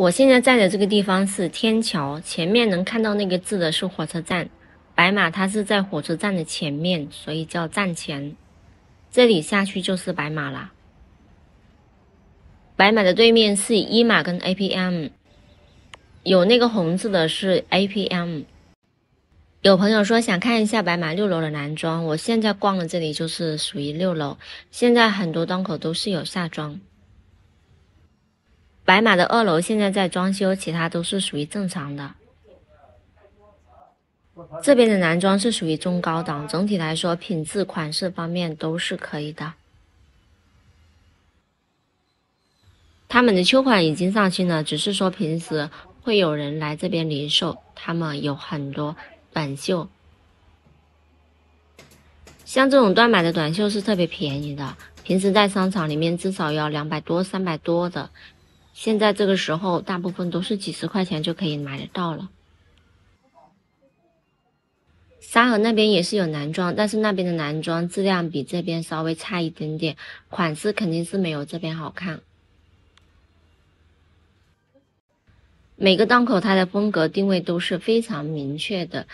我现在在的这个地方是天桥，前面能看到那个字的是火车站。白马它是在火车站的前面，所以叫站前。这里下去就是白马了。白马的对面是一马跟 APM，有那个红字的是 APM。有朋友说想看一下白马六楼的男装，我现在逛的这里就是属于六楼。现在很多档口都是有夏装。白马的二楼现在在装修，其他都是属于正常的。这边的男装是属于中高档，整体来说品质、款式方面都是可以的。他们的秋款已经上新了，只是说平时会有人来这边零售，他们有很多短袖。像这种断码的短袖是特别便宜的，平时在商场里面至少要两百多、三百多的。现在这个时候，大部分都是几十块钱就可以买得到了。沙河那边也是有男装，但是那边的男装质量比这边稍微差一点点，款式肯定是没有这边好看。每个档口它的风格定位都是非常明确的，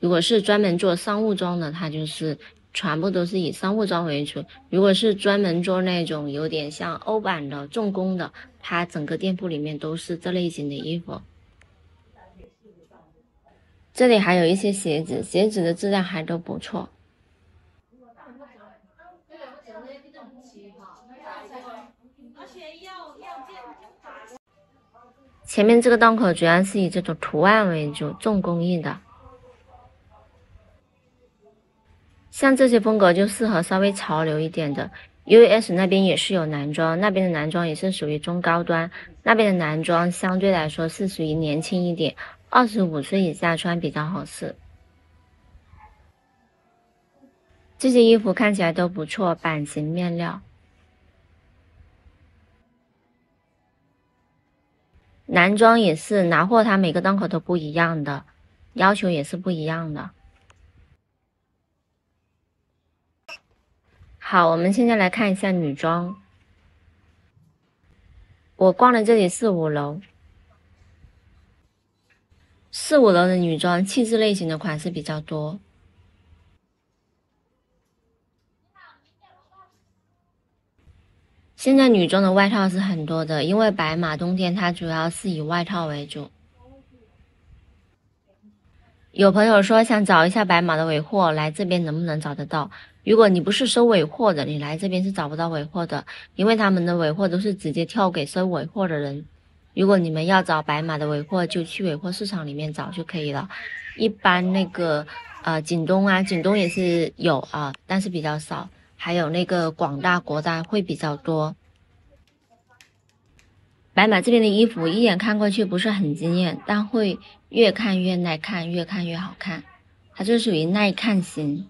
如果是专门做商务装的，它就是。全部都是以商务装为主。如果是专门做那种有点像欧版的重工的，它整个店铺里面都是这类型的衣服。这里还有一些鞋子，鞋子的质量还都不错。前面这个档口主要是以这种图案为主，重工艺的。像这些风格就适合稍微潮流一点的。U S 那边也是有男装，那边的男装也是属于中高端，那边的男装相对来说是属于年轻一点，二十五岁以下穿比较合适。这些衣服看起来都不错，版型面料。男装也是拿货，它每个档口都不一样的，要求也是不一样的。好，我们现在来看一下女装。我逛的这里四五楼，四五楼的女装气质类型的款式比较多。现在女装的外套是很多的，因为白马冬天它主要是以外套为主。有朋友说想找一下白马的尾货，来这边能不能找得到？如果你不是收尾货的，你来这边是找不到尾货的，因为他们的尾货都是直接跳给收尾货的人。如果你们要找白马的尾货，就去尾货市场里面找就可以了。一般那个呃京东啊，京东也是有啊，但是比较少。还有那个广大、国大会比较多。白马这边的衣服一眼看过去不是很惊艳，但会越看越耐看，越看越好看。它就属于耐看型。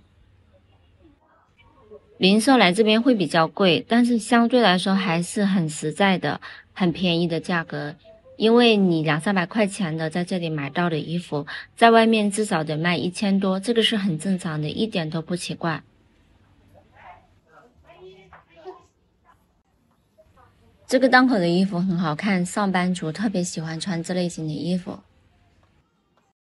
零售来这边会比较贵，但是相对来说还是很实在的，很便宜的价格。因为你两三百块钱的在这里买到的衣服，在外面至少得卖一千多，这个是很正常的，一点都不奇怪。这个档口的衣服很好看，上班族特别喜欢穿这类型的衣服。